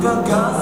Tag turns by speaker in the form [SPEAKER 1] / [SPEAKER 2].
[SPEAKER 1] The.